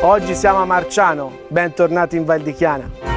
Oggi siamo a Marciano, bentornati in Val di Chiana.